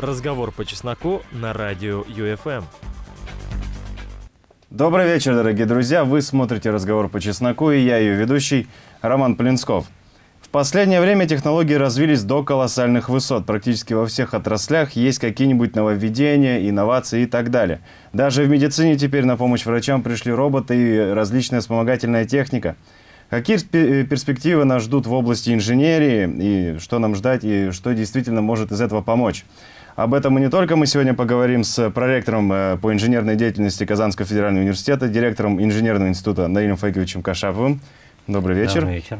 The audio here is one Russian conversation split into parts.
Разговор по чесноку на радио ЮФМ. Добрый вечер, дорогие друзья. Вы смотрите «Разговор по чесноку» и я, ее ведущий, Роман Полинсков. В последнее время технологии развились до колоссальных высот. Практически во всех отраслях есть какие-нибудь нововведения, инновации и так далее. Даже в медицине теперь на помощь врачам пришли роботы и различная вспомогательная техника. Какие перспективы нас ждут в области инженерии и что нам ждать и что действительно может из этого помочь? Об этом и не только мы сегодня поговорим с проректором э, по инженерной деятельности Казанского федерального университета, директором инженерного института Наилем Файковичем Кашаповым. Добрый вечер. Добрый вечер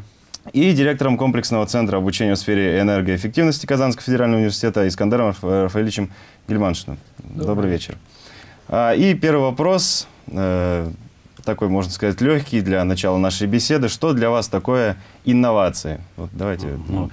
и директором комплексного центра обучения в сфере энергоэффективности Казанского федерального университета Искандером Рафаэличем Гельманшиным. Добрый, Добрый вечер. А, и первый вопрос, э, такой, можно сказать, легкий для начала нашей беседы. Что для вас такое инновации? Вот давайте ну,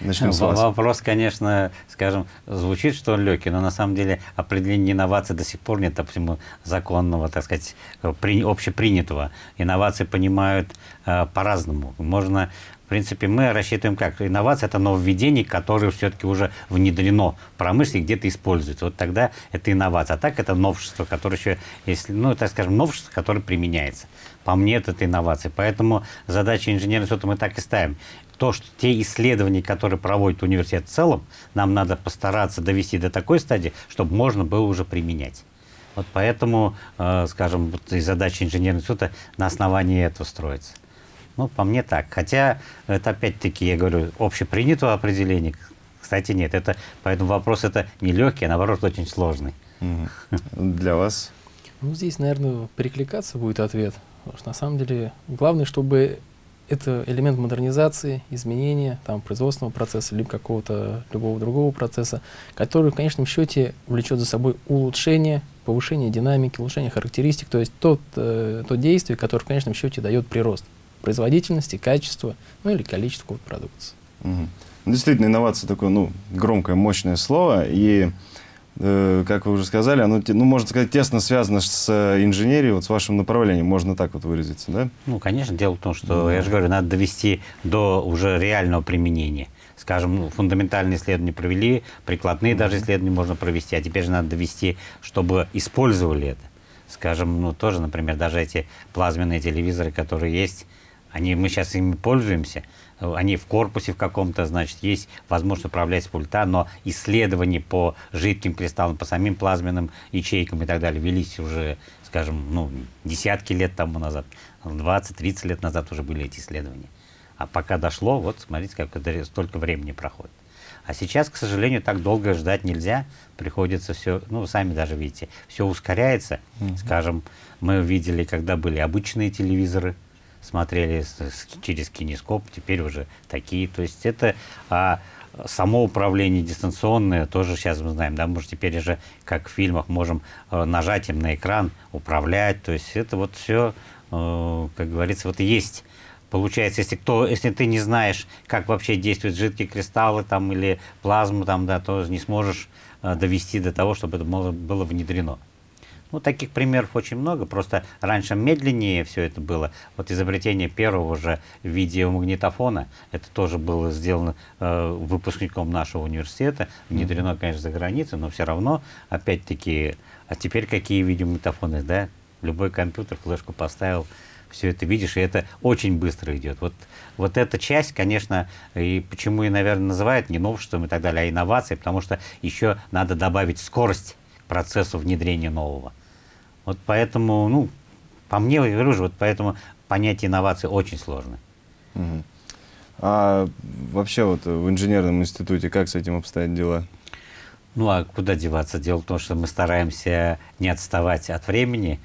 начнем с вас. Вопрос, конечно, скажем, звучит, что он легкий, но на самом деле определение инновации до сих пор нет, допустим, законного, так сказать, при, общепринятого. Инновации понимают э, по-разному. Можно в принципе, мы рассчитываем как? Инновация – это нововведение, которое все-таки уже внедрено в промышленность, где-то используется. Вот тогда это инновация. А так это новшество, которое еще, если, ну, так скажем, новшество, которое применяется. По мне, это, это инновация. Поэтому задача инженерного института мы так и ставим. То, что те исследования, которые проводит университет в целом, нам надо постараться довести до такой стадии, чтобы можно было уже применять. Вот поэтому, э, скажем, вот и задача инженерного института на основании этого строится. Ну, по мне так. Хотя, это опять-таки, я говорю, общепринятого определения, кстати, нет. Это, поэтому вопрос это не легкий, а наоборот очень сложный. Для вас? Ну, здесь, наверное, перекликаться будет ответ. Потому что на самом деле главное, чтобы это элемент модернизации, изменения там, производственного процесса, либо какого-то любого другого процесса, который в конечном счете влечет за собой улучшение, повышение динамики, улучшение характеристик, то есть тот, э, то действие, которое в конечном счете дает прирост производительности, качества, ну или количества продукции. Угу. Действительно, инновация такое, ну, громкое, мощное слово, и, как вы уже сказали, оно, ну, можно сказать, тесно связано с э, инженерией, вот с вашим направлением, можно так вот выразиться, да? Ну, конечно, дело в том, что, да. я же говорю, надо довести до уже реального применения. Скажем, ну, фундаментальные исследования провели, прикладные mm даже исследования можно провести, а теперь же надо довести, чтобы использовали это. Скажем, ну, тоже, например, даже эти плазменные телевизоры, которые есть, они, мы сейчас ими пользуемся, они в корпусе в каком-то, значит, есть возможность управлять с пульта, но исследования по жидким кристаллам, по самим плазменным ячейкам и так далее велись уже, скажем, ну, десятки лет тому назад, 20-30 лет назад уже были эти исследования. А пока дошло, вот смотрите, как столько времени проходит. А сейчас, к сожалению, так долго ждать нельзя. Приходится все, ну, сами даже видите, все ускоряется. Mm-hmm. Скажем, мы видели, когда были обычные телевизоры, смотрели через кинескоп, теперь уже такие. То есть это а, само управление дистанционное тоже сейчас мы знаем, да, мы же теперь уже, как в фильмах, можем э, нажатием на экран управлять. То есть это вот все, э, как говорится, вот есть Получается, если, кто, если ты не знаешь, как вообще действуют жидкие кристаллы там, или плазму, там, да, то не сможешь э, довести до того, чтобы это было внедрено. Ну, таких примеров очень много, просто раньше медленнее все это было. Вот изобретение первого же видеомагнитофона, это тоже было сделано э, выпускником нашего университета, внедрено, конечно, за границей, но все равно, опять-таки, а теперь какие видеомагнитофоны, да? Любой компьютер, флешку поставил, все это видишь, и это очень быстро идет. Вот, вот эта часть, конечно, и почему и, наверное, называют не новшеством и так далее, а инновацией, потому что еще надо добавить скорость процессу внедрения нового. Вот поэтому, ну, по мне, я говорю же, вот поэтому понятие инновации очень сложно. Угу. А вообще вот в инженерном институте как с этим обстоят дела? Ну, а куда деваться? Дело в том, что мы стараемся не отставать от времени.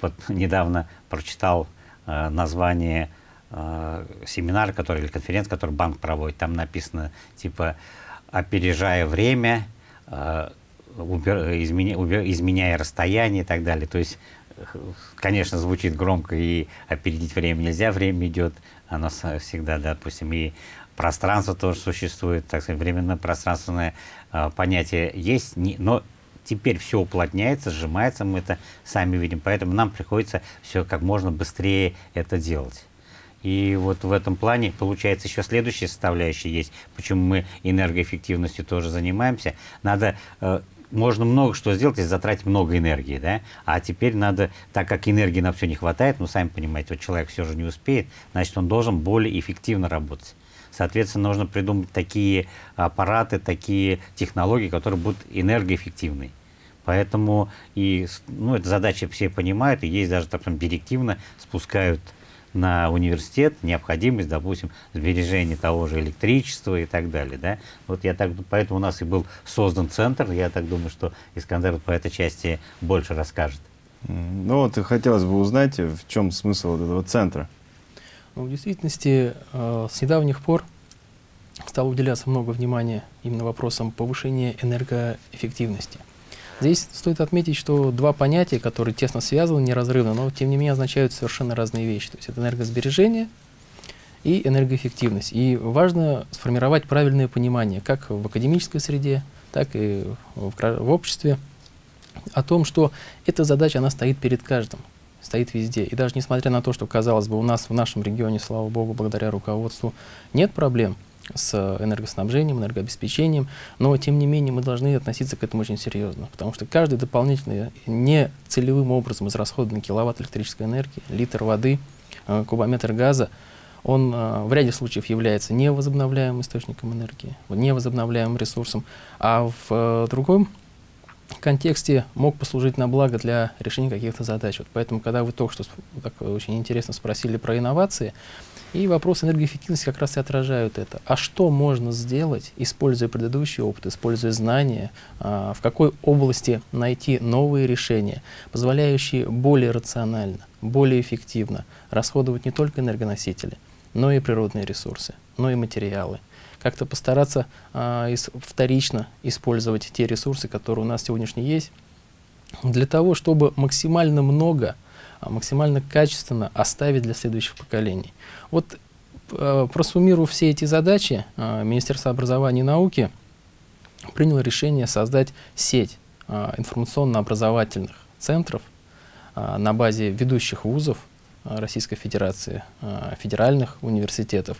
Вот недавно прочитал э, название э, семинара, который, или конференции, который банк проводит. Там написано, типа, опережая время, э, изменя, изменяя расстояние и так далее. То есть, конечно, звучит громко, и опередить время нельзя, время идет, оно всегда, допустим, и пространство тоже существует, так сказать, временно-пространственное э, понятие есть, не, но теперь все уплотняется, сжимается, мы это сами видим, поэтому нам приходится все как можно быстрее это делать. И вот в этом плане, получается, еще следующая составляющая есть, почему мы энергоэффективностью тоже занимаемся. Надо э, можно много что сделать, если затратить много энергии, да, а теперь надо, так как энергии на все не хватает, ну, сами понимаете, вот человек все же не успеет, значит, он должен более эффективно работать. Соответственно, нужно придумать такие аппараты, такие технологии, которые будут энергоэффективны. Поэтому и, ну, эта задача все понимают, и есть даже, так скажем, директивно спускают на университет необходимость, допустим, сбережения того же электричества и так далее. Да? Вот я так, поэтому у нас и был создан центр. Я так думаю, что Искандер по этой части больше расскажет. Ну вот и хотелось бы узнать, в чем смысл вот этого центра. Ну, в действительности, э, с недавних пор стало уделяться много внимания именно вопросам повышения энергоэффективности. Здесь стоит отметить, что два понятия, которые тесно связаны, неразрывно, но тем не менее означают совершенно разные вещи. То есть это энергосбережение и энергоэффективность. И важно сформировать правильное понимание, как в академической среде, так и в, в обществе, о том, что эта задача, она стоит перед каждым, стоит везде. И даже несмотря на то, что, казалось бы, у нас в нашем регионе, слава богу, благодаря руководству, нет проблем – с энергоснабжением, энергообеспечением, но тем не менее мы должны относиться к этому очень серьезно, потому что каждый дополнительный не целевым образом израсходованный киловатт электрической энергии, литр воды, э, кубометр газа, он э, в ряде случаев является невозобновляемым источником энергии, невозобновляемым ресурсом, а в э, другом контексте мог послужить на благо для решения каких-то задач. Вот поэтому, когда вы только что так очень интересно спросили про инновации, и вопросы энергоэффективности как раз и отражают это. А что можно сделать, используя предыдущий опыт, используя знания, а, в какой области найти новые решения, позволяющие более рационально, более эффективно расходовать не только энергоносители, но и природные ресурсы, но и материалы. Как-то постараться а, вторично использовать те ресурсы, которые у нас сегодняшние есть, для того, чтобы максимально много – а максимально качественно оставить для следующих поколений. Вот э, просуммируя все эти задачи, э, Министерство образования и науки приняло решение создать сеть э, информационно-образовательных центров э, на базе ведущих вузов э, Российской Федерации, э, федеральных университетов.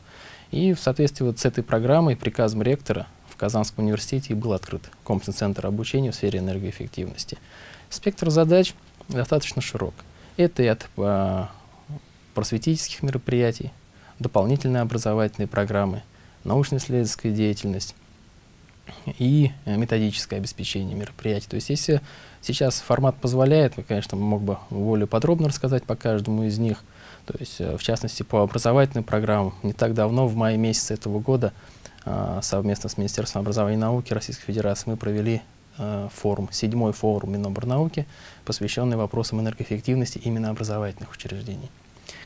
И в соответствии вот с этой программой, приказом ректора в Казанском университете был открыт комплексный центр обучения в сфере энергоэффективности. Спектр задач достаточно широк. Это и от а, просветительских мероприятий, дополнительные образовательные программы, научно-исследовательская деятельность и э, методическое обеспечение мероприятий. То есть если сейчас формат позволяет, я, конечно, мог бы более подробно рассказать по каждому из них. То есть, э, в частности, по образовательным программам. Не так давно, в мае месяце этого года, а, совместно с Министерством образования и науки Российской Федерации мы провели Э, форум, седьмой форум Миноборнауки, посвященный вопросам энергоэффективности именно образовательных учреждений.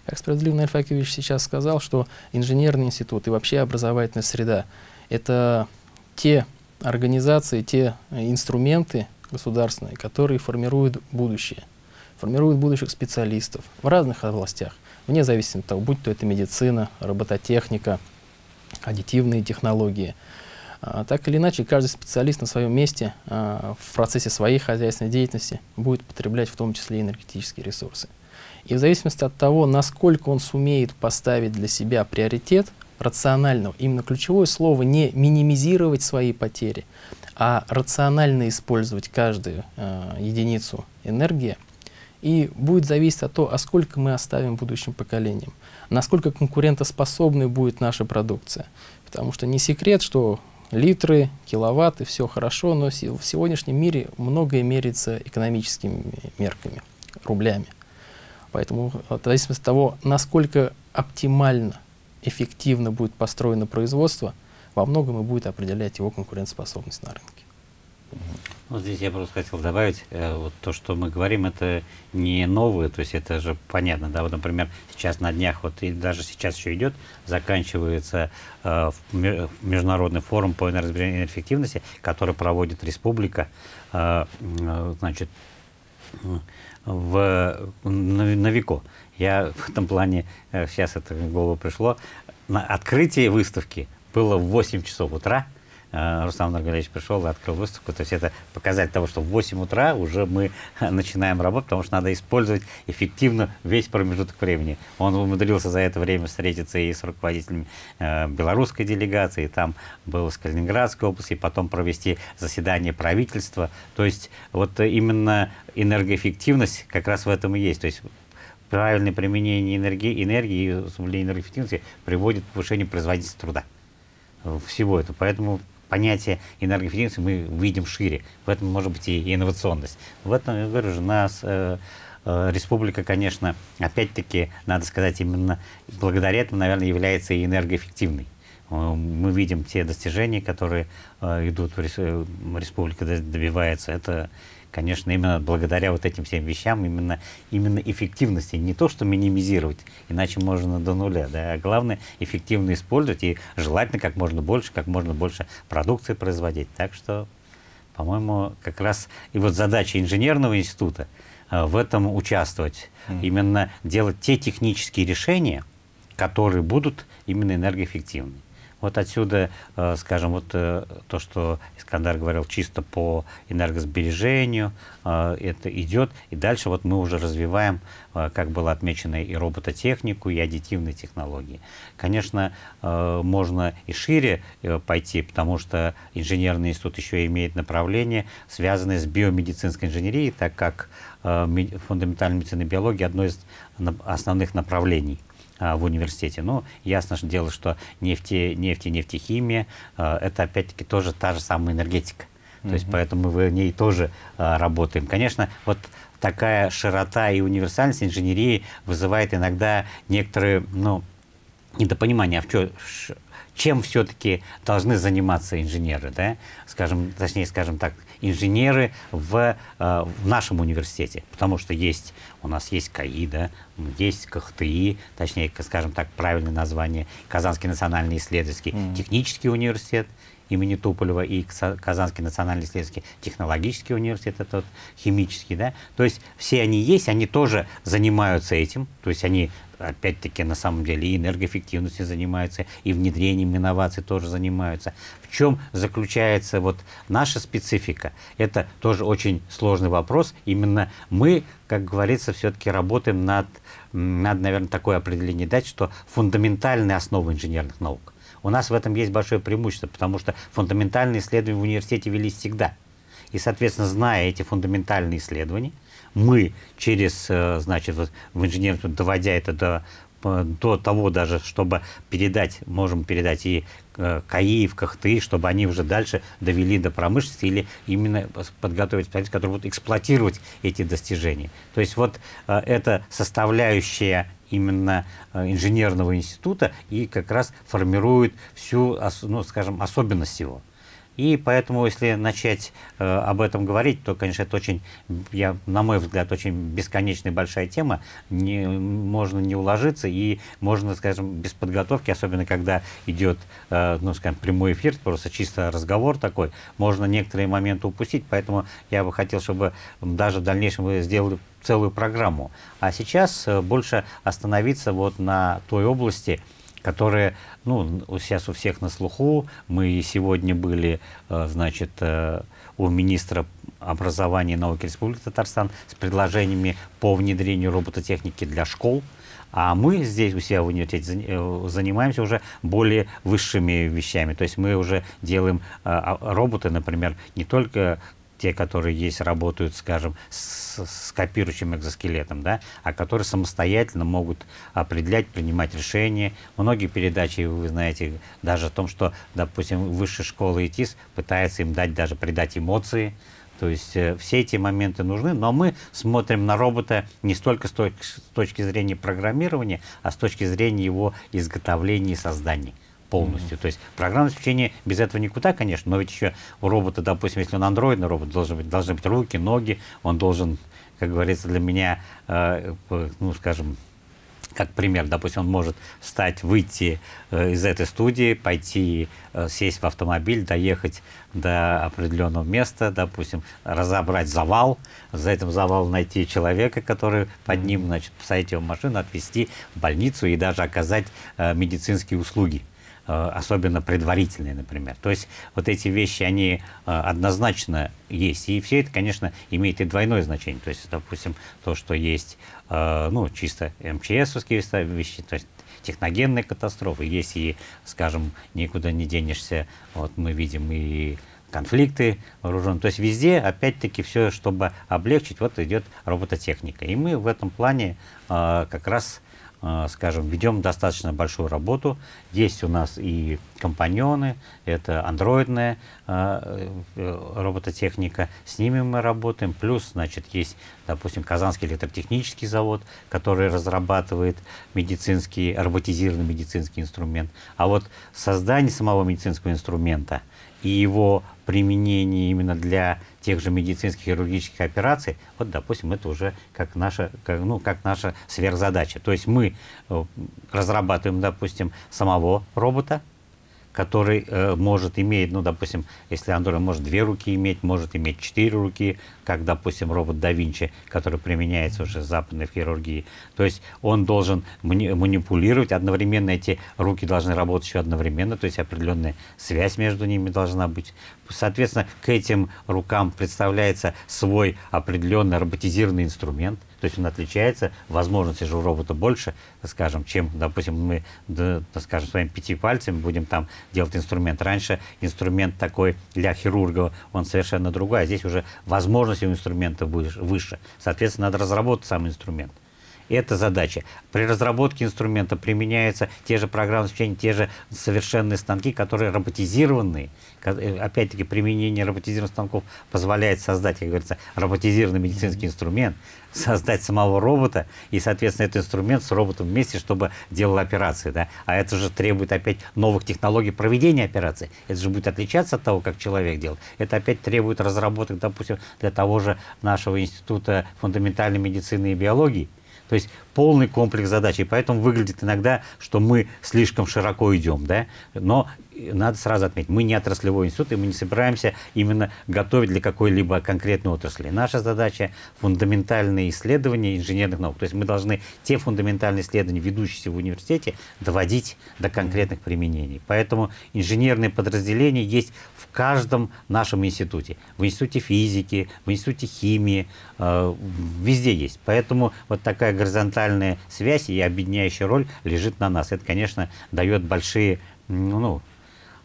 Как справедливо Наиль Факевич сейчас сказал, что инженерный институт и вообще образовательная среда — это те организации, те инструменты государственные, которые формируют будущее, формируют будущих специалистов в разных областях, вне зависимости от того, будь то это медицина, робототехника, аддитивные технологии — а, так или иначе, каждый специалист на своем месте а, в процессе своей хозяйственной деятельности будет потреблять в том числе энергетические ресурсы. И в зависимости от того, насколько он сумеет поставить для себя приоритет рационального, именно ключевое слово не минимизировать свои потери, а рационально использовать каждую э, единицу энергии, и будет зависеть от того, а сколько мы оставим будущим поколениям, насколько конкурентоспособной будет наша продукция. Потому что не секрет, что литры, киловатты, все хорошо, но в сегодняшнем мире многое меряется экономическими мерками, рублями. Поэтому в зависимости от того, насколько оптимально, эффективно будет построено производство, во многом и будет определять его конкурентоспособность на рынке. Ну, здесь я просто хотел добавить, э, вот то, что мы говорим, это не новое, то есть это же понятно, да, вот, например, сейчас на днях, вот и даже сейчас еще идет, заканчивается э, международный форум по энергосбережению эффективности, который проводит республика, э, значит, в, на, на Вико. Я в этом плане, э, сейчас это в голову пришло, на открытие выставки было в 8 часов утра, э, Руслан Нургалевич пришел и открыл выставку. То есть это показатель того, что в 8 утра уже мы начинаем работать, потому что надо использовать эффективно весь промежуток времени. Он умудрился за это время встретиться и с руководителем э, белорусской делегации, там был с Калининградской области, потом провести заседание правительства. То есть вот именно энергоэффективность как раз в этом и есть. То есть правильное применение энергии, энергии и энергоэффективности приводит к повышению производительности труда. Всего этого. Поэтому понятие энергоэффективности мы видим шире. В этом может быть и инновационность. В этом, я говорю же, нас э, э, республика, конечно, опять-таки, надо сказать, именно благодаря этому, наверное, является и энергоэффективной. Э, мы видим те достижения, которые э, идут, в. Э, республика добивается. Это конечно, именно благодаря вот этим всем вещам, именно, именно эффективности, не то, что минимизировать, иначе можно до нуля, да, а главное эффективно использовать и желательно как можно больше, как можно больше продукции производить. Так что, по-моему, как раз и вот задача инженерного института э, в этом участвовать, mm. именно делать те технические решения, которые будут именно энергоэффективны. Вот отсюда, э, скажем, вот э, то, что Искандар говорил чисто по энергосбережению, э, это идет. И дальше вот мы уже развиваем, как было отмечено, и робототехнику, и аддитивные технологии. Конечно, можно и шире пойти, потому что инженерный институт еще имеет направление, связанное с биомедицинской инженерией, так как фундаментальная медицина и биология одно из основных направлений – в университете. Ну, ясно же дело, что нефти, нефти, нефтехимия а, это опять-таки тоже та же самая энергетика. То mm-hmm. есть поэтому мы в ней тоже а, работаем. Конечно, вот такая широта и универсальность инженерии вызывает иногда некоторые, ну, недопонимание, а в чё, чем все-таки должны заниматься инженеры, да? скажем, точнее, скажем так, инженеры в, в нашем университете, потому что есть, у нас есть КАИ, да, есть КХТИ, точнее, скажем так, правильное название, Казанский национальный исследовательский mm. технический университет, имени Туполева и Казанский национальный исследовательский технологический университет, это вот химический, да, то есть все они есть, они тоже занимаются этим, то есть они опять-таки на самом деле и энергоэффективностью занимаются, и внедрением инноваций тоже занимаются. Чем заключается вот наша специфика? Это тоже очень сложный вопрос. Именно мы, как говорится, все-таки работаем над, надо, наверное, такое определение дать, что фундаментальные основы инженерных наук. У нас в этом есть большое преимущество, потому что фундаментальные исследования в университете велись всегда. И, соответственно, зная эти фундаментальные исследования, мы через, э, значит, в инженерном, доводя это до до того даже, чтобы передать, можем передать и э, КАИ, в КХТИ, чтобы они уже дальше довели до промышленности или именно подготовить специалистов, которые будут эксплуатировать эти достижения. То есть вот э, это составляющая именно инженерного института и как раз формирует всю, ну, скажем, особенность его. И поэтому, если начать э, об этом говорить, то, конечно, это очень, я, на мой взгляд, очень бесконечная большая тема. Не, можно не уложиться и можно, скажем, без подготовки, особенно когда идет, э, ну, скажем, прямой эфир, просто чисто разговор такой, можно некоторые моменты упустить. Поэтому я бы хотел, чтобы даже в дальнейшем вы сделали целую программу. А сейчас э, больше остановиться вот на той области, которые, ну, сейчас у всех на слуху. Мы сегодня были, э, значит, э, у министра образования и науки Республики Татарстан с предложениями по внедрению робототехники для школ. А мы здесь у себя в университете э, занимаемся уже более высшими вещами. То есть мы уже делаем а, роботы, например, не только те, которые есть, работают, скажем, с, с копирующим экзоскелетом, да, а которые самостоятельно могут определять, принимать решения. Многие передачи, вы знаете, даже о том, что, допустим, высшая школа ИТИС пытается им дать, даже придать эмоции, то есть э, все эти моменты нужны, но мы смотрим на робота не столько с, точ с точки зрения программирования, а с точки зрения его изготовления и создания полностью. Mm-hmm. То есть программное обеспечение без этого никуда, конечно, но ведь еще у робота, допустим, если он андроидный робот, должен быть, должны быть руки, ноги, он должен, как говорится, для меня, э, ну, скажем, как пример, допустим, он может встать, выйти э, из этой студии, пойти, э, сесть в автомобиль, доехать до определенного места, допустим, разобрать завал, за этим завалом найти человека, который под ним, значит, посадить его в машину, отвезти в больницу и даже оказать э, медицинские услуги э, особенно предварительные, например. То есть вот эти вещи, они однозначно есть. И все это, конечно, имеет и двойное значение. То есть, допустим, то, что есть, ну, чисто МЧСовские вещи, то есть техногенные катастрофы, есть и, скажем, никуда не денешься, вот мы видим и конфликты вооруженные. То есть везде, опять-таки, все, чтобы облегчить, вот идет робототехника. И мы в этом плане э, как раз Э, скажем, ведем достаточно большую работу. Есть у нас и компаньоны, это андроидная э, э, робототехника, с ними мы работаем. Плюс, значит, есть, допустим, Казанский электротехнический завод, который разрабатывает медицинский, роботизированный медицинский инструмент. А вот создание самого медицинского инструмента и его применение именно для тех же медицинских хирургических операций, вот, допустим, это уже как наша, как, ну, как наша сверхзадача. То есть мы э, разрабатываем, допустим, самого робота, который э, может иметь, ну, допустим, если Андроид может две руки иметь, может иметь четыре руки, как, допустим, робот да Винчи, который применяется уже в западной хирургии. То есть он должен мани манипулировать, одновременно эти руки должны работать еще одновременно, то есть определенная связь между ними должна быть. Соответственно, к этим рукам представляется свой определенный роботизированный инструмент – то есть он отличается, возможности же у робота больше, скажем, чем, допустим, мы, да, скажем, своими пяти пальцами будем там делать инструмент. Раньше инструмент такой для хирурга, он совершенно другой, а здесь уже возможности у инструмента выше. Соответственно, надо разработать сам инструмент. Это задача. При разработке инструмента применяются те же программы обеспечения, те же совершенные станки, которые роботизированные. Э, опять-таки, применение роботизированных станков позволяет создать, как говорится, роботизированный медицинский инструмент, создать самого робота и, соответственно, этот инструмент с роботом вместе, чтобы делал операции. Да? А это же требует опять новых технологий проведения операции. Это же будет отличаться от того, как человек делает. Это опять требует разработок, допустим, для того же нашего Института фундаментальной медицины и биологии, то есть полный комплекс задач. И поэтому выглядит иногда, что мы слишком широко идем. Да? Но надо сразу отметить, мы не отраслевой институт, и мы не собираемся именно готовить для какой-либо конкретной отрасли. Наша задача – фундаментальные исследования инженерных наук. То есть мы должны те фундаментальные исследования, ведущиеся в университете, доводить до конкретных применений. Поэтому инженерные подразделения есть в каждом нашем институте. В институте физики, в институте химии, э, везде есть. Поэтому вот такая горизонтальная связь и объединяющая роль лежит на нас. Это, конечно, дает большие ну,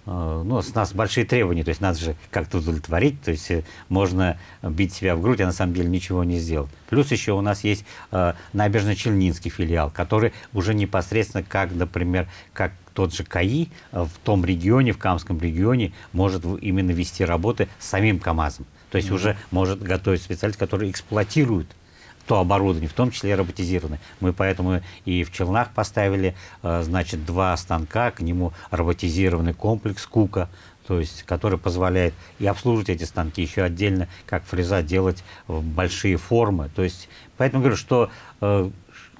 ну, с нас большие требования, то есть надо же как-то удовлетворить, то есть э, можно бить себя в грудь, а на самом деле ничего не сделал. Плюс еще у нас есть э, набережно-челнинский филиал, который уже непосредственно, как, например, как тот же КАИ э, в том регионе, в Камском регионе, может именно вести работы с самим КАМАЗом. То есть mm-hmm. уже может готовить специалист, который эксплуатирует то оборудование, в том числе роботизированное. Мы поэтому и в Челнах поставили, э, значит, два станка, к нему роботизированный комплекс Кука, то есть, который позволяет и обслуживать эти станки, еще отдельно, как фреза, делать большие формы. То есть, поэтому говорю, что э,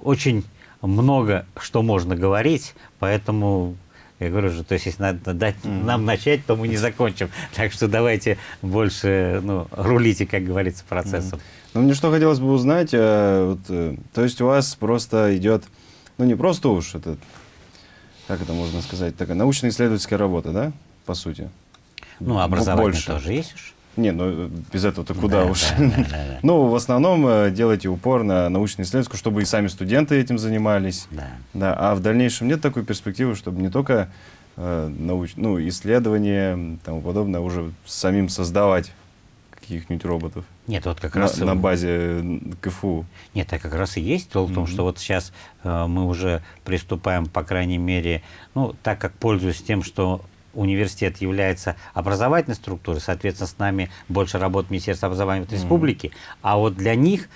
очень много что можно говорить, поэтому я говорю же, то есть если надо дать нам начать, то мы не закончим. Так что давайте больше ну, рулите, как говорится, процессом. Ну, мне что хотелось бы узнать, э, вот, э, то есть у вас просто идет, ну не просто уж, это, как это можно сказать, такая научно-исследовательская работа, да, по сути? Ну, образование Больше. тоже есть уж. Не, ну без этого-то куда да, уж. Да, да, да, ну, в основном э, делайте упор на научно-исследовательскую, чтобы и сами студенты этим занимались. Да. да. А в дальнейшем нет такой перспективы, чтобы не только э, науч... ну, исследования и тому подобное, а уже самим создавать каких-нибудь роботов? Нет, вот как на, раз... На базе КФУ. Нет, так как раз и есть. Дело mm-hmm. в том, что вот сейчас э, мы уже приступаем, по крайней мере, ну, так как пользуюсь тем, что университет является образовательной структурой, соответственно, с нами больше работает Министерство образования mm-hmm. республики, а вот для них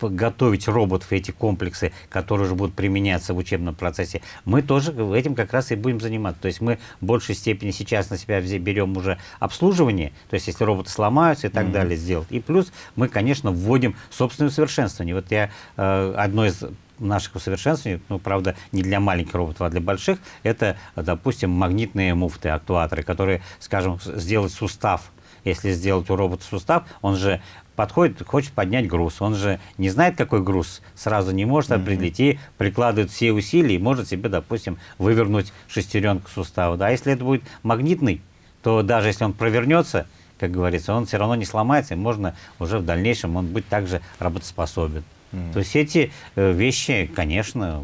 готовить роботов, эти комплексы, которые уже будут применяться в учебном процессе, мы тоже этим как раз и будем заниматься. То есть мы в большей степени сейчас на себя берем уже обслуживание, то есть если роботы сломаются и так mm-hmm. далее сделать. И плюс мы, конечно, вводим собственное усовершенствование. Вот я э, одно из наших усовершенствований, ну, правда, не для маленьких роботов, а для больших, это, допустим, магнитные муфты, актуаторы, которые, скажем, сделать сустав если сделать у робота сустав, он же подходит, хочет поднять груз. Он же не знает, какой груз, сразу не может определить и прикладывает все усилия и может себе, допустим, вывернуть шестеренку сустава. Да? А если это будет магнитный, то даже если он провернется, как говорится, он все равно не сломается, и можно уже в дальнейшем он быть также работоспособен. Mm. То есть эти э, вещи, конечно,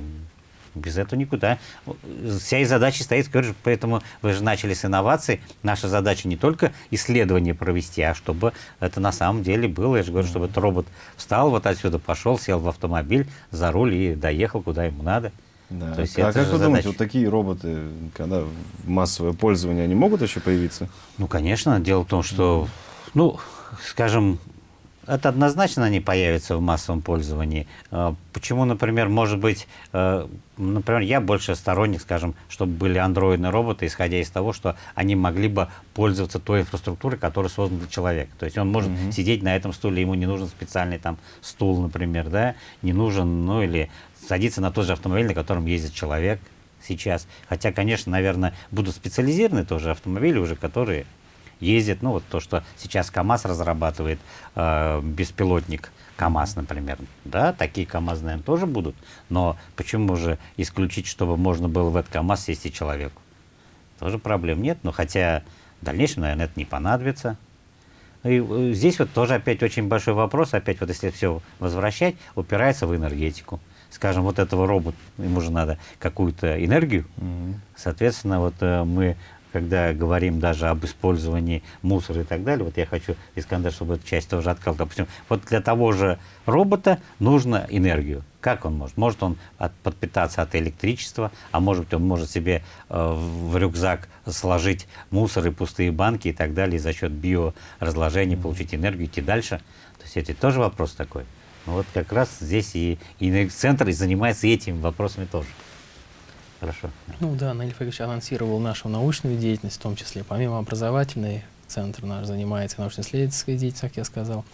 без этого никуда. Вся и задача стоит, поэтому вы же начали с инноваций. Наша задача не только исследование провести, а чтобы это на самом деле было. Я же говорю, чтобы этот робот встал вот отсюда, пошел, сел в автомобиль, за руль и доехал, куда ему надо. Да. То есть а как вы задача. думаете, вот такие роботы, когда в массовое пользование, они могут еще появиться? Ну, конечно. Дело в том, что, ну, скажем, это однозначно не появится в массовом пользовании. А, почему, например, может быть, э, например, я больше сторонник, скажем, чтобы были андроидные роботы, исходя из того, что они могли бы пользоваться той инфраструктурой, которая создана для человека. То есть он может mm-hmm. сидеть на этом стуле, ему не нужен специальный там стул, например, да, не нужен, ну или садиться на тот же автомобиль, на котором ездит человек сейчас. Хотя, конечно, наверное, будут специализированные тоже автомобили уже, которые ездит, ну вот то, что сейчас КАМАЗ разрабатывает, э, беспилотник КАМАЗ, например. Да, такие КАМАЗ, наверное, тоже будут, но почему же исключить, чтобы можно было в этот КАМАЗ сесть и человеку? Тоже проблем нет, но хотя в дальнейшем, наверное, это не понадобится. И э, здесь вот тоже опять очень большой вопрос, опять вот если все возвращать, упирается в энергетику. Скажем, вот этого робота, ему же надо какую-то энергию. Mm-hmm. Соответственно, вот э, мы когда говорим даже об использовании мусора и так далее, вот я хочу, Искандер, чтобы эту часть тоже открыл. Допустим, вот для того же робота нужно энергию. Как он может? Может он от, подпитаться от электричества, а может быть он может себе э, в рюкзак сложить мусор и пустые банки и так далее, и за счет биоразложения mm-hmm. получить энергию, идти дальше. То есть это тоже вопрос такой. Ну, вот как раз здесь и, и центр и занимается этими вопросами тоже. Хорошо. Ну да, Наиль Фагович анонсировал нашу научную деятельность, в том числе, помимо образовательной, центр наш занимается научно-исследовательской деятельностью, как я сказал.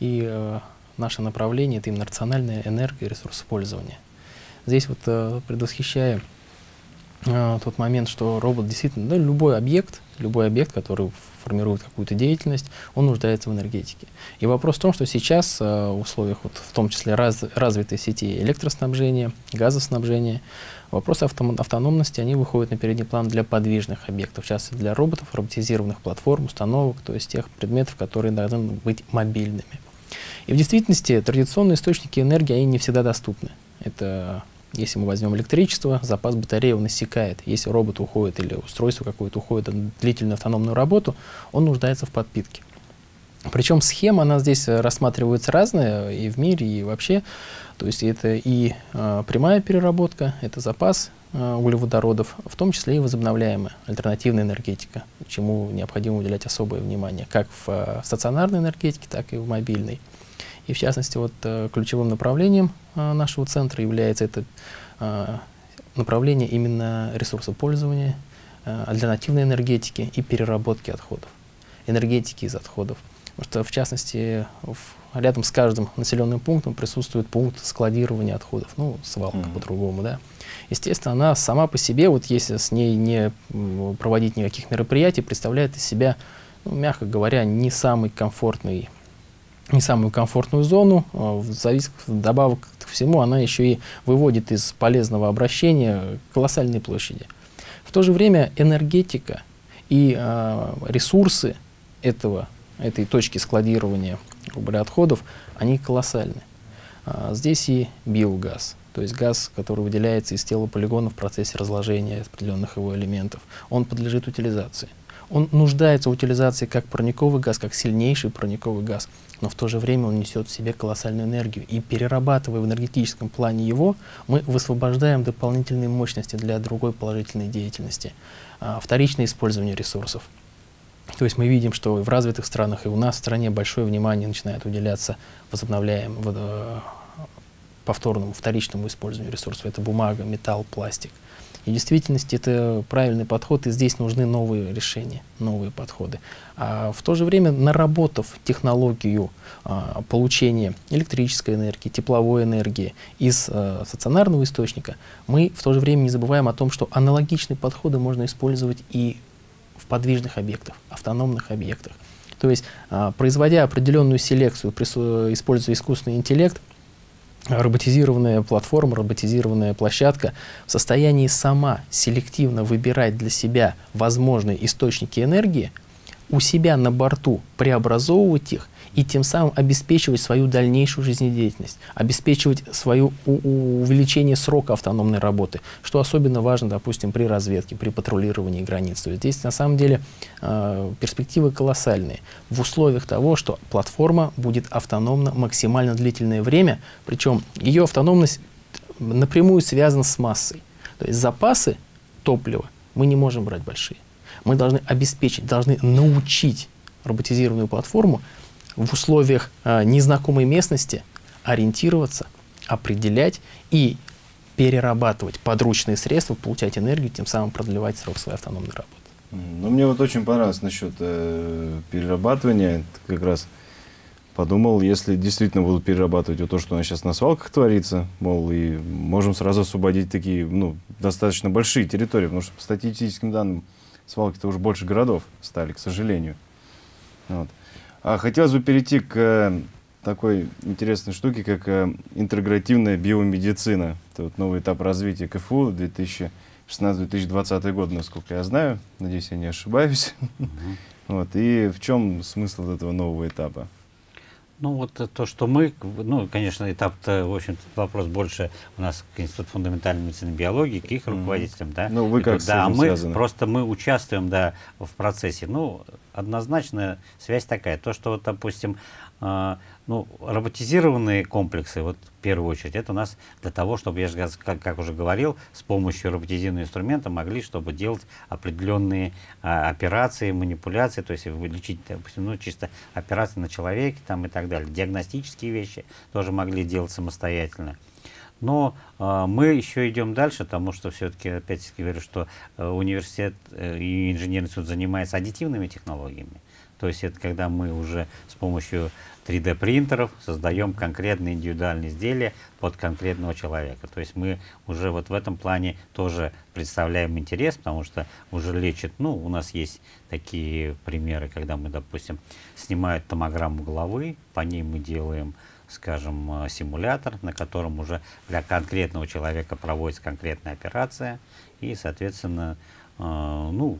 И э, наше направление — это именно рациональная энергия и ресурсопользование. Здесь вот э, предвосхищая э, тот момент, что робот действительно, да, любой объект, любой объект, который формирует какую-то деятельность, он нуждается в энергетике. И вопрос в том, что сейчас э, в условиях, вот, в том числе раз, развитой сети электроснабжения, газоснабжения, Вопросы автономности, они выходят на передний план для подвижных объектов, в частности для роботов, роботизированных платформ, установок, то есть тех предметов, которые должны быть мобильными. И в действительности традиционные источники энергии, они не всегда доступны. Это если мы возьмем электричество, запас батареи он иссякает. Если робот уходит или устройство какое-то уходит на длительную автономную работу, он нуждается в подпитке. Причем схема, она здесь рассматривается разная и в мире, и вообще. То есть это и э, прямая переработка, это запас э, углеводородов, в том числе и возобновляемая альтернативная энергетика, чему необходимо уделять особое внимание, как в э, стационарной энергетике, так и в мобильной. И в частности, вот э, ключевым направлением э, нашего центра является это э, направление именно ресурсопользования, э, альтернативной энергетики и переработки отходов, энергетики из отходов. Потому что, в частности, в рядом с каждым населенным пунктом присутствует пункт складирования отходов, ну, свалка mm-hmm. по-другому, да. Естественно, она сама по себе, вот если с ней не проводить никаких мероприятий, представляет из себя, ну, мягко говоря, не самый комфортный не самую комфортную зону. А в завис... Добавок к всему, она еще и выводит из полезного обращения колоссальные площади. В то же время энергетика и э, ресурсы этого, этой точки складирования грубо отходов, они колоссальны. А, здесь и биогаз, то есть газ, который выделяется из тела полигона в процессе разложения определенных его элементов, он подлежит утилизации. Он нуждается в утилизации как парниковый газ, как сильнейший парниковый газ, но в то же время он несет в себе колоссальную энергию. И перерабатывая в энергетическом плане его, мы высвобождаем дополнительные мощности для другой положительной деятельности, а, вторичное использование ресурсов. То есть мы видим, что в развитых странах и у нас в стране большое внимание начинает уделяться возобновляемому, э, повторному, вторичному использованию ресурсов. Это бумага, металл, пластик. И в действительности это правильный подход, и здесь нужны новые решения, новые подходы. А в то же время, наработав технологию а, получения электрической энергии, тепловой энергии из а, стационарного источника, мы в то же время не забываем о том, что аналогичные подходы можно использовать и в подвижных объектах, автономных объектах. То есть, а, производя определенную селекцию, используя искусственный интеллект, роботизированная платформа, роботизированная площадка в состоянии сама селективно выбирать для себя возможные источники энергии, у себя на борту преобразовывать их и тем самым обеспечивать свою дальнейшую жизнедеятельность, обеспечивать свое увеличение срока автономной работы, что особенно важно, допустим, при разведке, при патрулировании границ. То есть здесь на самом деле э, перспективы колоссальные в условиях того, что платформа будет автономна максимально длительное время, причем ее автономность напрямую связана с массой. То есть запасы топлива мы не можем брать большие. Мы должны обеспечить, должны научить роботизированную платформу в условиях э, незнакомой местности ориентироваться, определять и перерабатывать подручные средства, получать энергию, тем самым продлевать срок своей автономной работы. Ну, мне вот очень понравилось насчет э, перерабатывания. как раз подумал, если действительно будут перерабатывать вот то, что у нас сейчас на свалках творится, мол, и можем сразу освободить такие, ну, достаточно большие территории, потому что по статистическим данным свалки-то уже больше городов стали, к сожалению. Вот. А хотелось бы перейти к э, такой интересной штуке, как э, интегративная биомедицина. Это вот новый этап развития КФУ 2016-2020 год, насколько я знаю. Надеюсь, я не ошибаюсь. Вот. И в чем смысл этого нового этапа? Ну, вот то, что мы, ну, конечно, этап-то, в общем вопрос больше у нас к Институту фундаментальной медицины и биологии, к их руководителям, mm-hmm. да. Ну, вы как и, Да, а мы связаны? просто мы участвуем, да, в процессе. Ну, однозначно связь такая. То, что, вот, допустим, э, ну, роботизированные комплексы, вот в первую очередь, это у нас для того, чтобы, я же, как, как уже говорил, с помощью роботизированного инструмента могли, чтобы делать определенные а, операции, манипуляции, то есть лечить, допустим, ну, чисто операции на человеке там и так далее. Диагностические вещи тоже могли делать самостоятельно. Но э, мы еще идем дальше, потому что все-таки, опять-таки говорю, что э, университет э, и инженерный институт занимается аддитивными технологиями. То есть это когда мы уже с помощью 3D принтеров создаем конкретные индивидуальные изделия под конкретного человека. То есть мы уже вот в этом плане тоже представляем интерес, потому что уже лечат, ну, у нас есть такие примеры, когда мы, допустим, снимают томограмму головы, по ней мы делаем скажем, симулятор, на котором уже для конкретного человека проводится конкретная операция, и, соответственно, э, ну,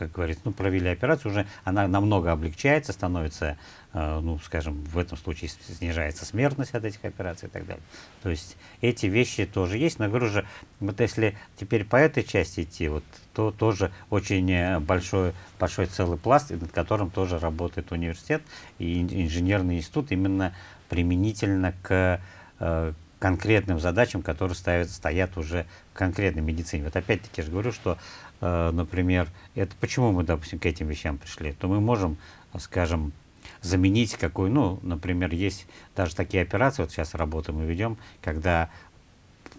как говорится, ну, провели операцию, уже она намного облегчается, становится, э, ну, скажем, в этом случае снижается смертность от этих операций и так далее. То есть эти вещи тоже есть, но говорю же, вот если теперь по этой части идти, вот, то тоже очень э, большой, большой целый пласт, над которым тоже работает университет и инженерный институт именно применительно к э, конкретным задачам, которые ставят, стоят уже в конкретной медицине. Вот опять-таки я же говорю, что например, это почему мы, допустим, к этим вещам пришли, то мы можем, скажем, заменить какой, ну, например, есть даже такие операции, вот сейчас работу мы ведем, когда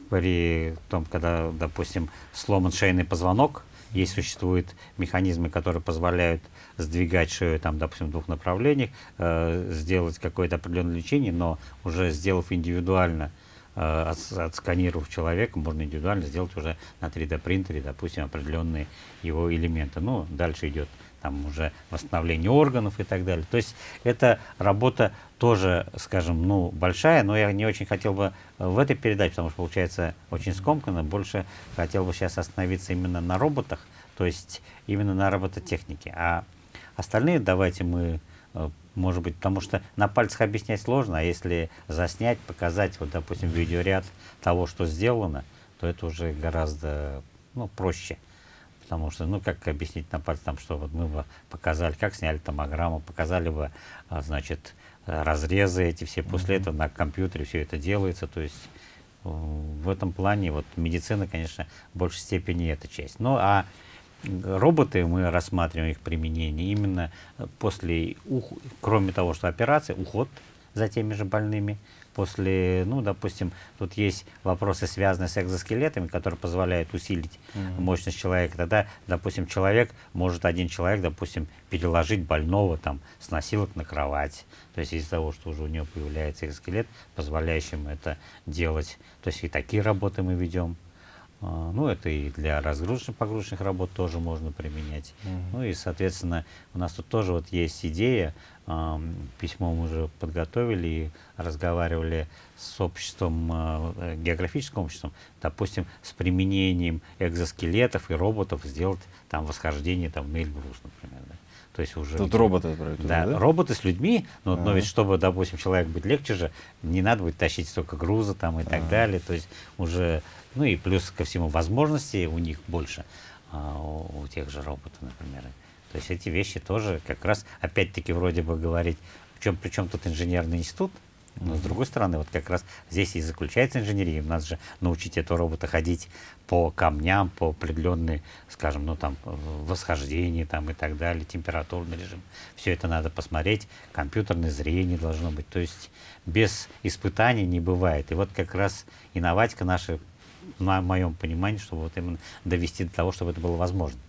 при том, когда, допустим, сломан шейный позвонок, есть существуют механизмы, которые позволяют сдвигать шею, там, допустим, в двух направлениях, э, сделать какое-то определенное лечение, но уже сделав индивидуально Э, отсканировав человека, можно индивидуально сделать уже на 3D принтере, допустим, определенные его элементы. Ну, дальше идет там уже восстановление органов и так далее. То есть эта работа тоже, скажем, ну, большая, но я не очень хотел бы в этой передаче, потому что получается очень скомканно, больше хотел бы сейчас остановиться именно на роботах, то есть именно на робототехнике. А остальные давайте мы э, может быть, потому что на пальцах объяснять сложно, а если заснять, показать, вот, допустим, видеоряд того, что сделано, то это уже гораздо ну, проще. Потому что, ну, как объяснить на пальцах, там, что вот мы бы показали, как сняли томограмму, показали бы, а, значит, разрезы эти все, после mm-hmm. этого на компьютере все это делается, то есть э, в этом плане вот медицина, конечно, в большей степени эта часть. Ну, а роботы, мы рассматриваем их применение именно после, кроме того, что операция, уход за теми же больными, после, ну, допустим, тут есть вопросы, связанные с экзоскелетами, которые позволяют усилить mm-hmm. мощность человека. Тогда, допустим, человек, может один человек, допустим, переложить больного там с носилок на кровать. То есть из-за того, что уже у него появляется экзоскелет, позволяющий ему это делать. То есть и такие работы мы ведем. А, Ну, это и для разгрузочно-погрузочных работ тоже можно применять. Ну и, соответственно, у нас тут тоже вот есть идея, письмо мы уже подготовили и разговаривали с обществом, а, э, географическим обществом, допустим, с применением экзоскелетов и роботов сделать там восхождение там, на Эльбрус, например. Да. То есть уже... Тут роботы отправить туда, да, да? роботы с людьми, но, но ведь чтобы, допустим, человек быть легче же, не надо будет тащить столько груза там и так далее. То есть уже, ну и плюс ко всему возможностей у них больше, а, у, у тех же роботов, например. То есть эти вещи тоже как раз, опять-таки, вроде бы говорить, в чем, причем тут инженерный институт, но с другой стороны, вот как раз здесь и заключается инженерия. Надо же научить этого робота ходить по камням, по определенной, скажем, ну там, в- восхождении там и так далее, температурный режим. Все это надо посмотреть, компьютерное зрение должно быть. То есть без испытаний не бывает. И вот как раз инноватика наша, на моем понимании, чтобы вот именно довести до того, чтобы это было возможно.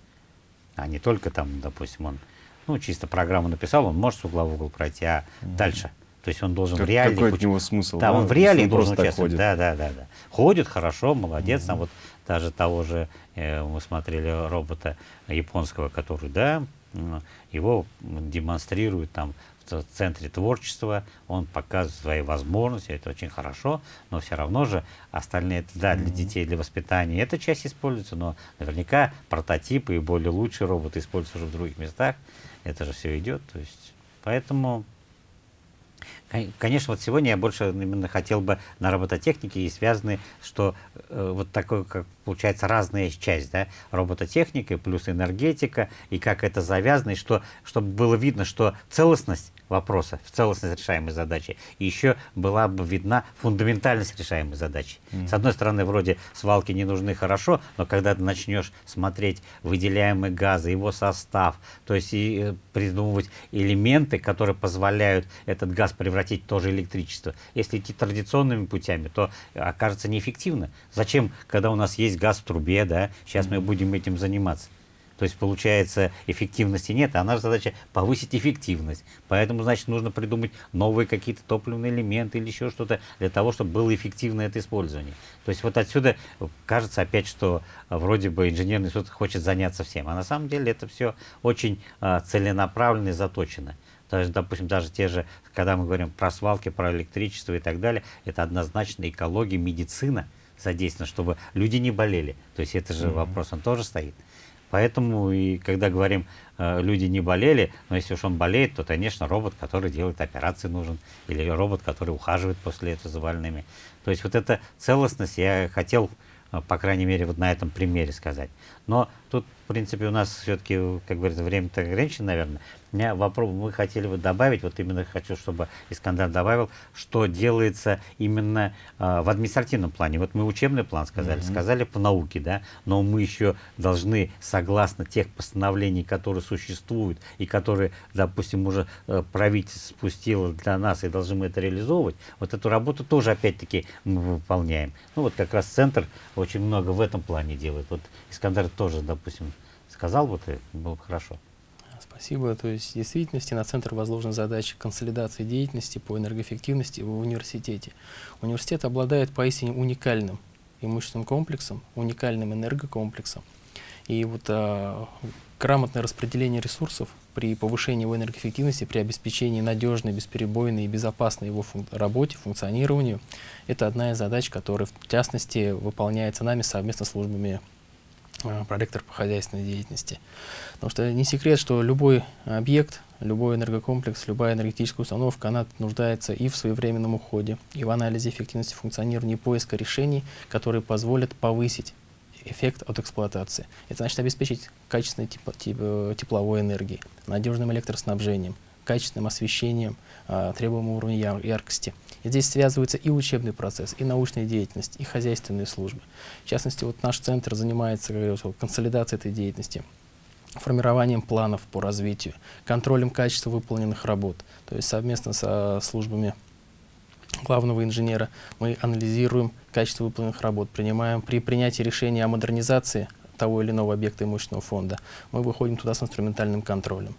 А не только там, допустим, он, ну, чисто программу написал, он может с угла в угол пройти, а дальше. То есть он должен Как- в реалии... какой от него смысл, Да, да? он в он должен участвовать. ходит. Да, да, да, да. Ходит хорошо, молодец. Там вот даже того же э, мы смотрели робота японского, который, да, его м, демонстрирует там в центре творчества, он показывает свои возможности, это очень хорошо, но все равно же остальные, да, для детей, для воспитания эта часть используется, но наверняка прототипы и более лучшие роботы используются уже в других местах, это же все идет, то есть, поэтому Конечно, вот сегодня я больше именно хотел бы на робототехнике и связаны, что э, вот такой, как получается, разная часть, да, робототехника плюс энергетика, и как это завязано, и что, чтобы было видно, что целостность вопроса, целостность решаемой задачи, и еще была бы видна фундаментальность решаемой задачи. С одной стороны, вроде свалки не нужны хорошо, но когда ты начнешь смотреть выделяемые газы, его состав, то есть и э, придумывать элементы, которые позволяют этот газ превратить в тоже электричество. Если идти традиционными путями, то окажется неэффективно. Зачем, когда у нас есть газ в трубе, да, сейчас мы будем этим заниматься? То есть, получается, эффективности нет, а наша задача повысить эффективность. Поэтому, значит, нужно придумать новые какие-то топливные элементы или еще что-то для того, чтобы было эффективно это использование. То есть вот отсюда кажется опять, что а, вроде бы инженерный суд хочет заняться всем. А на самом деле это все очень а, целенаправленно и заточено. Даже, допустим, даже те же, когда мы говорим про свалки, про электричество и так далее, это однозначно экология, медицина задействована, чтобы люди не болели. То есть это же вопрос, он тоже стоит. Поэтому и когда говорим, э, люди не болели, но если уж он болеет, то, конечно, робот, который делает операции нужен, или робот, который ухаживает после этого за больными. То есть вот эта целостность я хотел, э, по крайней мере, вот на этом примере сказать. Но тут, в принципе, у нас все-таки, как говорится, время-то ограничено, наверное. У меня вопрос, мы хотели бы добавить, вот именно хочу, чтобы Искандар добавил, что делается именно э, в административном плане. Вот мы учебный план сказали, сказали по науке, да, но мы еще должны, согласно тех постановлений, которые существуют и которые, допустим, уже э, правительство спустило для нас и должны мы это реализовывать, вот эту работу тоже, опять-таки, мы выполняем. Ну вот как раз центр очень много в этом плане делает. Вот Искандар тоже, допустим, сказал бы ты, было бы хорошо. Спасибо. То есть в действительности на Центр возложена задача консолидации деятельности по энергоэффективности в университете. Университет обладает поистине уникальным имущественным комплексом, уникальным энергокомплексом. И вот а, грамотное распределение ресурсов при повышении его энергоэффективности, при обеспечении надежной, бесперебойной и безопасной его фун- работе, функционированию, это одна из задач, которая в частности выполняется нами совместно с службами проректор по хозяйственной деятельности. Потому что не секрет, что любой объект, любой энергокомплекс, любая энергетическая установка, она нуждается и в своевременном уходе, и в анализе эффективности функционирования, и поиска решений, которые позволят повысить эффект от эксплуатации. Это значит обеспечить качественной тепло- теп- э, тепловой энергией, надежным электроснабжением, качественным освещением, а, требуемого уровня яр- яркости. Здесь связывается и учебный процесс, и научная деятельность, и хозяйственные службы. В частности, вот наш центр занимается говорил, консолидацией этой деятельности, формированием планов по развитию, контролем качества выполненных работ. То есть совместно со службами главного инженера мы анализируем качество выполненных работ, принимаем при принятии решения о модернизации того или иного объекта имущественного фонда, мы выходим туда с инструментальным контролем.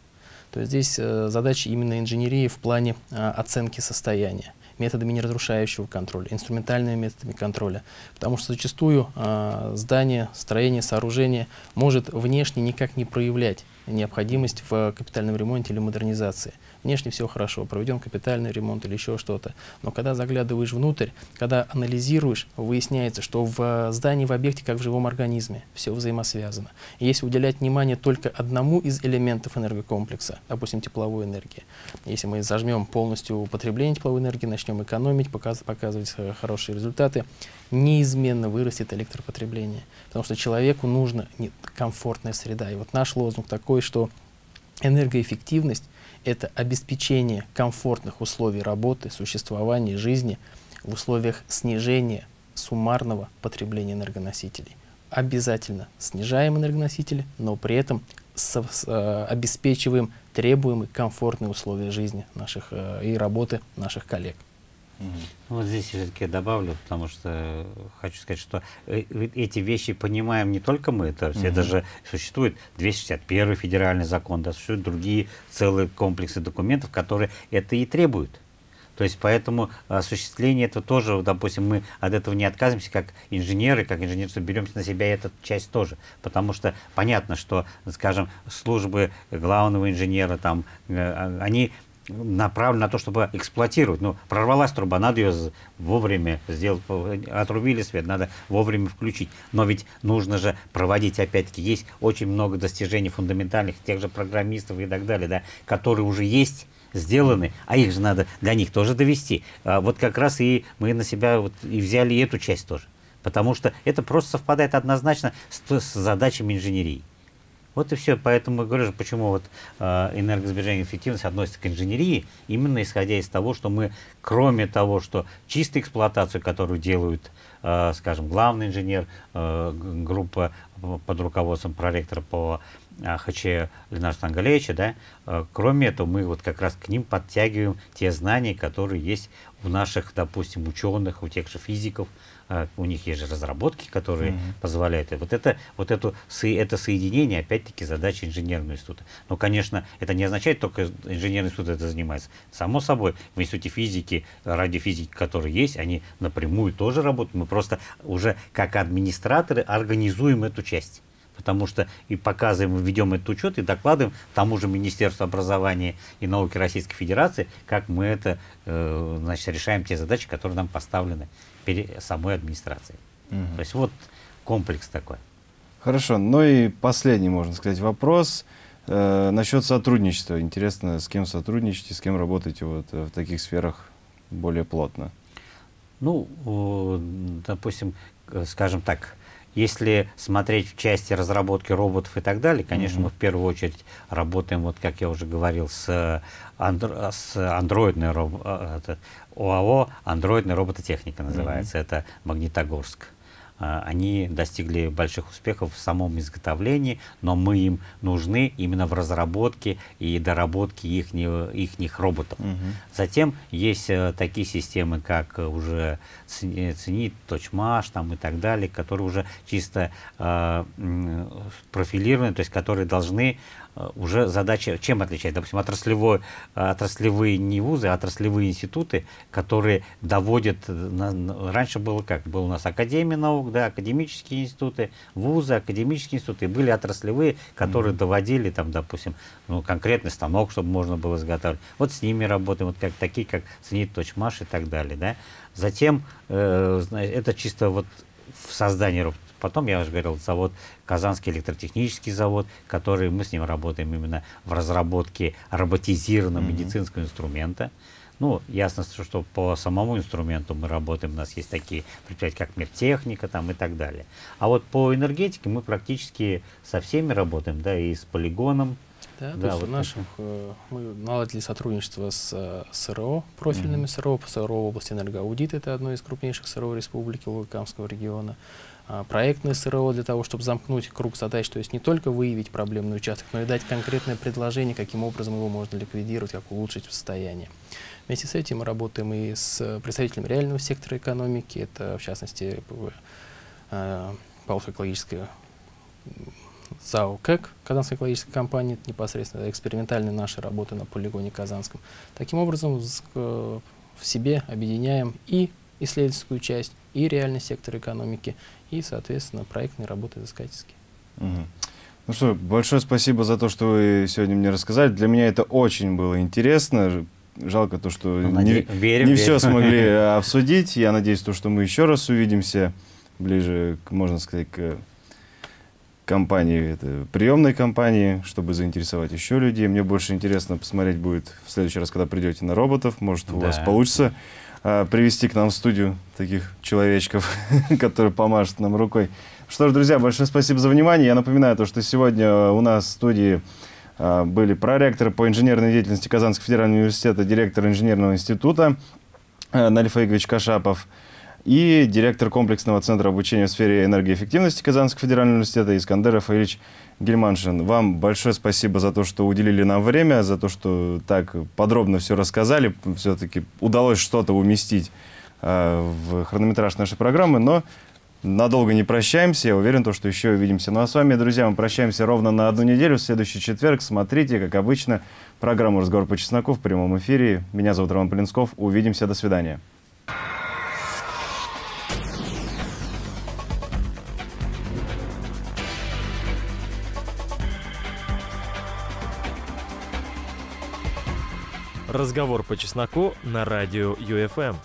То есть здесь э, задача именно инженерии в плане э, оценки состояния. Методами неразрушающего контроля, инструментальными методами контроля. Потому что зачастую э, здание, строение, сооружение может внешне никак не проявлять необходимость в капитальном ремонте или модернизации. Внешне все хорошо, проведен капитальный ремонт или еще что-то. Но когда заглядываешь внутрь, когда анализируешь, выясняется, что в здании, в объекте, как в живом организме, все взаимосвязано. И если уделять внимание только одному из элементов энергокомплекса, допустим, тепловой энергии, если мы зажмем полностью потребление тепловой энергии, начнем экономить, показ показывать хорошие результаты, неизменно вырастет электропотребление. Потому что человеку нужна комфортная среда. И вот наш лозунг такой, что энергоэффективность это обеспечение комфортных условий работы, существования, жизни в условиях снижения суммарного потребления энергоносителей. Обязательно снижаем энергоносители, но при этом с, с, э, обеспечиваем требуемые комфортные условия жизни наших э, и работы наших коллег. Ну, вот здесь все-таки добавлю, потому что хочу сказать, что э, эти вещи понимаем не только мы, то есть угу. это же существует 261 федеральный закон, да, существуют другие целые комплексы документов, которые это и требуют. То есть поэтому осуществление этого тоже, допустим, мы от этого не отказываемся, как инженеры, как инженеры, что беремся на себя эту часть тоже. Потому что понятно, что, скажем, службы главного инженера, там, э, они направлен на то, чтобы эксплуатировать. Ну, прорвалась труба, надо ее вовремя сделать, отрубили свет, надо вовремя включить. Но ведь нужно же проводить, опять-таки, есть очень много достижений фундаментальных, тех же программистов и так далее, да, которые уже есть, сделаны, а их же надо для них тоже довести. А вот как раз и мы на себя вот и взяли эту часть тоже. Потому что это просто совпадает однозначно с, с задачами инженерии. Вот и все. Поэтому я говорю, почему вот э, энергосбережение и эффективность относится к инженерии, именно исходя из того, что мы, кроме того, что чистую эксплуатацию, которую делают, э, скажем, главный инженер, э, группа под руководством проректора по ХЧ Ленара Стангалевича, да, э, кроме этого, мы вот как раз к ним подтягиваем те знания, которые есть у наших, допустим, ученых, у тех же физиков, у них есть же разработки, которые mm -hmm. позволяют. И вот это, вот эту, это соединение, опять-таки, задача инженерного института. Но, конечно, это не означает только инженерный институт это занимается. Само собой, в институте физики, радиофизики, которые есть, они напрямую тоже работают. Мы просто уже как администраторы организуем эту часть потому что и показываем, ведем этот учет и докладываем тому же Министерству образования и науки Российской Федерации, как мы это э, значит, решаем те задачи, которые нам поставлены самой администрации. Угу. То есть вот комплекс такой. Хорошо. Ну и последний, можно сказать, вопрос э, насчет сотрудничества. Интересно, с кем сотрудничаете, с кем работаете вот в таких сферах более плотно? Ну, допустим, скажем так, если смотреть в части разработки роботов и так далее, конечно, mm-hmm. мы в первую очередь работаем, вот как я уже говорил, с, андро- с андроидной роб- э, ОАО «Андроидная робототехника» называется, mm-hmm. это Магнитогорск. А, они достигли больших успехов в самом изготовлении, но мы им нужны именно в разработке и доработке их, их роботов. Угу. Затем есть э, такие системы, как уже Ценит, Точмаш там и так далее, которые уже чисто э, профилированы, то есть которые должны Э, уже задача чем отличается? Допустим, отраслевой, отраслевые не вузы, а отраслевые институты, которые доводят... На, раньше было как? Был у нас Академия наук, да, академические институты, вузы, академические институты, были отраслевые, которые mm-hmm. доводили, там, допустим, ну, конкретный станок, чтобы можно было изготавливать. Вот с ними работаем, вот как, такие, как Снит, Точмаш и так далее, да. Затем, э, это чисто вот в создании Потом, я уже говорил, завод, Казанский электротехнический завод, который мы с ним работаем именно в разработке роботизированного mm-hmm. медицинского инструмента. Ну, ясно, что по самому инструменту мы работаем, у нас есть такие предприятия, как Миртехника там и так далее. А вот по энергетике мы практически со всеми работаем, да, и с полигоном, да, да, то есть вот наших, э, мы наладили сотрудничество с э, СРО, профильными mm-hmm. СРО, СРО в области энергоаудита, это одно из крупнейших СРО Республики Луганского региона. А, проектное СРО для того, чтобы замкнуть круг задач, то есть не только выявить проблемный участок, но и дать конкретное предложение, каким образом его можно ликвидировать, как улучшить состояние. Вместе с этим мы работаем и с представителями реального сектора экономики, это в частности э, Павловская экологическая ЗАО КЭК, Казанская экологическая компания, это непосредственно экспериментальные наши работы на полигоне Казанском. Таким образом, в себе объединяем и исследовательскую часть, и реальный сектор экономики, и, соответственно, проектные работы изыскательские. Мгм. Ну что, большое спасибо за то, что вы сегодня мне рассказали. Для меня это очень было интересно. Жалко то, что Ну, не, наде- верим, не верим. все смогли э, обсудить. Я надеюсь, то, что мы еще раз увидимся ближе, к, можно сказать, к компании, это, приемной компании, чтобы заинтересовать еще людей. Мне больше интересно посмотреть будет в следующий раз, когда придете на роботов. Может, у вас Да. получится а, привести к нам в студию таких человечков, которые помашут нам рукой. Что ж, друзья, большое спасибо за внимание. Я напоминаю то, что сегодня у нас в студии а, были проректор по инженерной деятельности Казанского федерального университета, директор инженерного института э, Налиф Игоревич Кашапов и директор комплексного центра обучения в сфере энергоэффективности Казанского федерального университета Искандер Рафаильевич Гельманшин. Вам большое спасибо за то, что уделили нам время, за то, что так подробно все рассказали. Все-таки удалось что-то уместить э, в хронометраж нашей программы, но надолго не прощаемся. Я уверен, то, что еще увидимся. Ну а с вами, друзья, мы прощаемся ровно на одну неделю. В следующий четверг смотрите, как обычно, программу «Разговор по чесноку» в прямом эфире. Меня зовут Роман Полинсков. Увидимся. До свидания. Разговор по чесноку на радио ЮФМ.